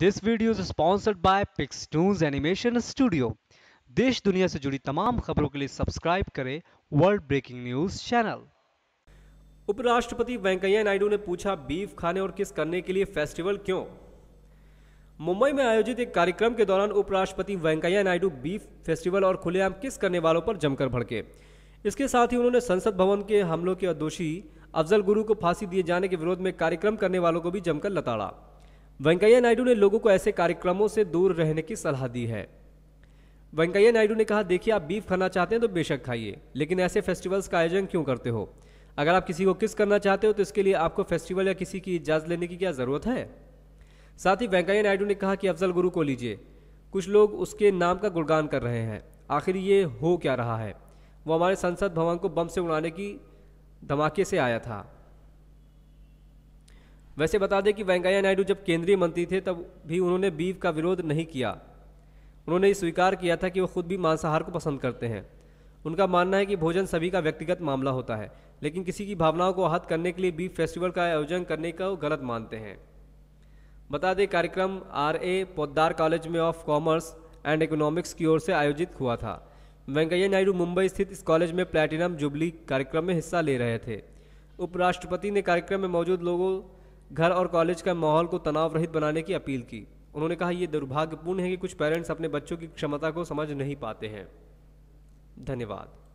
This video sponsored by Pixtoons animation studio देश दुनिया से जुड़ी तमाम खबरों के लिए सब्सक्राइब करें वर्ल्ड ब्रेकिंग न्यूज़ चैनल उपराष्ट्रपति वेंकैया नायडू ने पूछा, बीफ खाने और किस करने के लिए फेस्टिवल क्यों? मुंबई में आयोजित एक कार्यक्रम के दौरान उपराष्ट्रपति वेंकैया नायडू बीफ फेस्टिवल और खुलेआम किस करने वालों पर जमकर भड़के। इसके साथ ही उन्होंने संसद भवन के हमलों के दोषी अफजल गुरु को फांसी दिए जाने के विरोध में कार्यक्रम करने वालों को भी जमकर लताड़ा। वेंकैया नायडू ने लोगों को ऐसे कार्यक्रमों से दूर रहने की सलाह दी है। वेंकैया नायडू ने कहा, देखिए, आप बीफ खाना चाहते हैं तो बेशक खाइए, लेकिन ऐसे फेस्टिवल्स का आयोजन क्यों करते हो? अगर आप किसी को किस करना चाहते हो तो इसके लिए आपको फेस्टिवल या किसी की इजाज़त लेने की क्या ज़रूरत है? साथ ही वेंकैया नायडू ने कहा कि, अफजल गुरु को लीजिए। कुछ लोग उसके नाम का गुणगान कर रहे हैं। आखिर ये हो क्या रहा है? वो हमारे संसद भवन को बम से उड़ाने की धमाके से आया था। वैसे बता दें कि वेंकैया नायडू जब केंद्रीय मंत्री थे, तब भी उन्होंने बीफ का विरोध नहीं किया। उन्होंने ये स्वीकार किया था कि वो खुद भी मांसाहार को पसंद करते हैं। उनका मानना है कि भोजन सभी का व्यक्तिगत मामला होता है, लेकिन किसी की भावनाओं को आहत करने के लिए बीफ फेस्टिवल का आयोजन करने का गलत मानते हैं। बता दें, कार्यक्रम आर ए पोद्दार कॉलेज में ऑफ़ कॉमर्स एंड इकोनॉमिक्स की ओर से आयोजित हुआ था। वेंकैया नायडू मुंबई स्थित इस कॉलेज में प्लैटिनम जुबली कार्यक्रम में हिस्सा ले रहे थे। उपराष्ट्रपति ने कार्यक्रम में मौजूद लोगों घर और कॉलेज का माहौल को तनाव रहित बनाने की अपील की। उन्होंने कहा यह दुर्भाग्यपूर्ण है कि कुछ पेरेंट्स अपने बच्चों की क्षमता को समझ नहीं पाते हैं। धन्यवाद।